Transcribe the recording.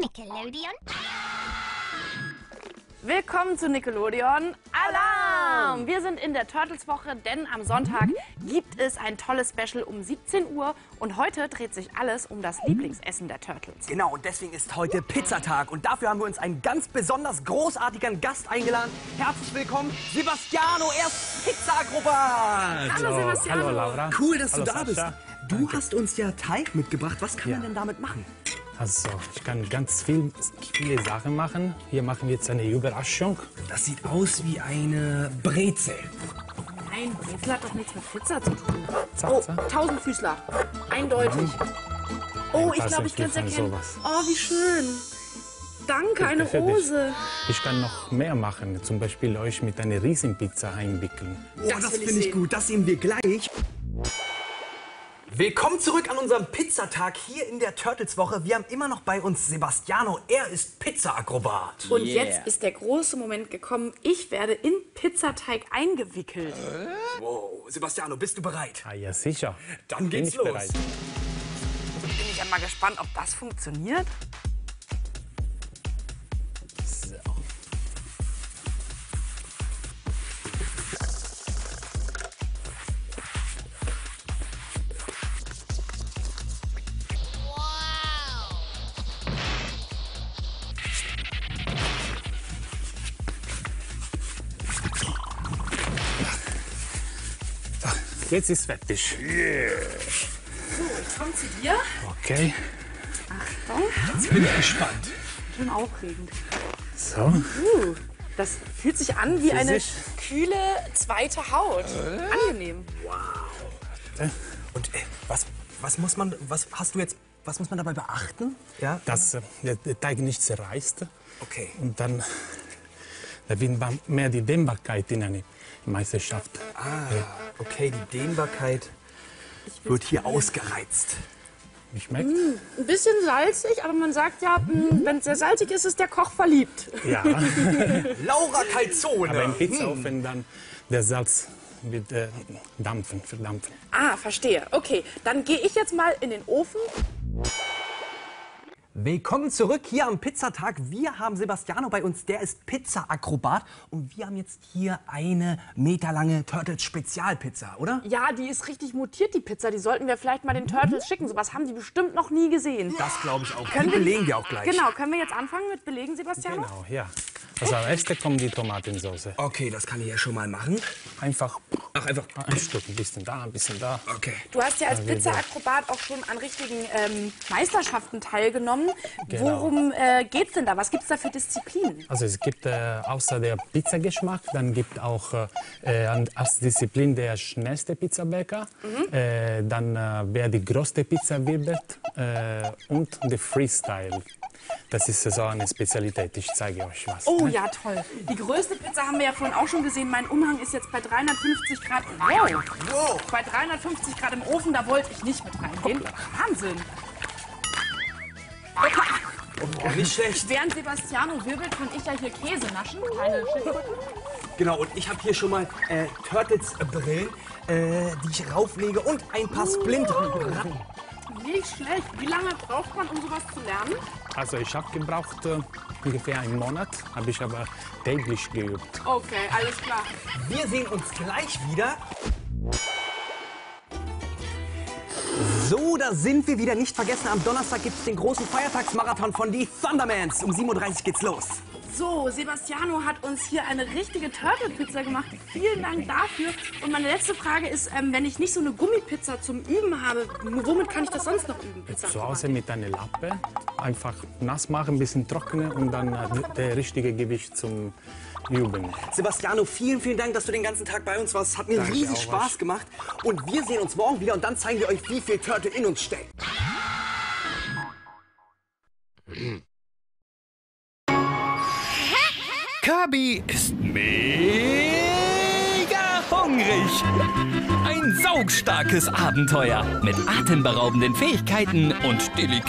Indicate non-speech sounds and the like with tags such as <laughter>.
Nickelodeon. Willkommen zu Nickelodeon Alarm! Wir sind in der Turtles-Woche, denn am Sonntag gibt es ein tolles Special um 17 Uhr und heute dreht sich alles um das Lieblingsessen der Turtles. Genau, und deswegen ist heute Pizzatag. Und dafür haben wir uns einen ganz besonders großartigen Gast eingeladen. Herzlich willkommen, Sebastiano, er ist Pizza-Akrobat. Hallo Sebastian! Hallo Laura. Cool, dass Hallo, du da bist. Sascha. Du hast uns ja Teig mitgebracht. Was kann man Ja. denn damit machen? Also, ich kann ganz viel, viele Sachen machen. Hier machen wir jetzt eine Überraschung. Das sieht aus wie eine Brezel. Nein, Brezel hat doch nichts mit Pizza zu tun. Oh. Tausendfüßler. Eindeutig. Oh, ich glaube, ich kann es erkennen. sowas. Oh, wie schön. Danke, eine. Rose. Ich kann noch mehr machen. Zum Beispiel euch mit einer Riesenpizza einwickeln. Oh, das, ich finde ich sehen. gut. Das sehen wir gleich. Willkommen zurück an unserem Pizzatag hier in der Turtles-Woche. Wir haben immer noch bei uns Sebastiano. Er ist Pizza-Akrobat. Und jetzt ist der große Moment gekommen. Ich werde in Pizzateig eingewickelt. Wow, Sebastiano, bist du bereit? Ah ja, sicher. Dann Bin geht's ich los. bereit. Bin ich ja mal gespannt, ob das funktioniert. Jetzt ist fertig. Komm zu dir. Okay. Jetzt bin ich gespannt. Schön aufregend. So. Uh, das fühlt sich an wie eine kühle zweite Haut. Angenehm. Und äh, was, was muss man, was hast du jetzt, was muss man dabei beachten? Ja. dass äh, der, der Teig nicht zerreißt. Okay. Und dann da wird man mehr die Dehnbarkeit in eine Meisterschaft. Ah, okay, die Dehnbarkeit wird hier ausgereizt. Wie schmeckt? Ein bisschen salzig, aber man sagt ja, wenn es sehr salzig ist, ist der Koch verliebt. Ja, <laughs> Laura Calzone. aber im Pizzaofen dann der Salz wird äh, dampfen, verdampfen. Ah, verstehe. Okay, dann gehe ich jetzt mal in den Ofen. Willkommen zurück hier am Pizzatag. Wir haben Sebastiano bei uns, der ist Pizza-Akrobat. Und wir haben jetzt hier eine meterlange Turtles Spezialpizza, oder? Ja, die ist richtig mutiert, die Pizza. Die sollten wir vielleicht mal den Turtles schicken. Sowas haben die bestimmt noch nie gesehen. Das glaube ich auch. Können die wir- belegen wir auch gleich. Genau, können wir jetzt anfangen mit Belegen, Sebastian? Genau, ja. Also als erstes kommt die Tomatensauce. Okay, das kann ich ja schon mal machen. Einfach Ach, einfach. ein Stück, ein bisschen da, ein bisschen da. Okay. Du hast ja als Pizza-Akrobat auch schon an richtigen ähm, Meisterschaften teilgenommen. Genau. Worum äh, geht's denn da? Was gibt's da für Disziplinen? Also es gibt äh, außer der Pizzageschmack, dann gibt auch äh, äh, als Disziplin der schnellste Pizzabäcker, äh, dann äh, wer die größte Pizza wirbelt äh, und der Freestyle. Das ist so eine Spezialität, ich zeige euch was. Oh ne? ja, toll. Die größte Pizza haben wir ja vorhin auch schon gesehen. Mein Umhang ist jetzt bei 350 Grad. Wow. Wow. Bei 350 Grad im Ofen, da wollte ich nicht mit reingehen. Wahnsinn. Oh, nicht schlecht. Während Sebastiano wirbelt, kann ich ja hier Käse naschen. Keine Schildkröten. Genau, und ich habe hier schon mal äh, Turtles-Brillen, äh, die ich rauflege und ein paar Splint-Ratten. Nicht schlecht. Wie lange braucht man, um sowas zu lernen? Also ich habe gebraucht äh, ungefähr einen Monat, habe ich aber täglich geübt. Okay, alles klar. Wir sehen uns gleich wieder. So, da sind wir wieder. Nicht vergessen, am Donnerstag gibt es den großen Feiertagsmarathon von die Thundermans. Um 7.30 Uhr geht's los. So, Sebastiano hat uns hier eine richtige Turtle-Pizza gemacht. Vielen Dank dafür. Und meine letzte Frage ist, ähm, wenn ich nicht so eine Gummipizza zum Üben habe, womit kann ich das sonst noch üben? Pizza Zu Hause mit einer Lappe einfach nass machen, ein bisschen trocknen und dann äh, der richtige Gewicht zum Üben. Sebastiano, vielen, vielen Dank, dass du den ganzen Tag bei uns warst. Hat mir Danke riesig Spaß was. gemacht. Und wir sehen uns morgen wieder und dann zeigen wir euch, wie viel Turtle in uns steckt. Kirby ist mega hungrig. Ein saugstarkes Abenteuer mit atemberaubenden Fähigkeiten und delikaten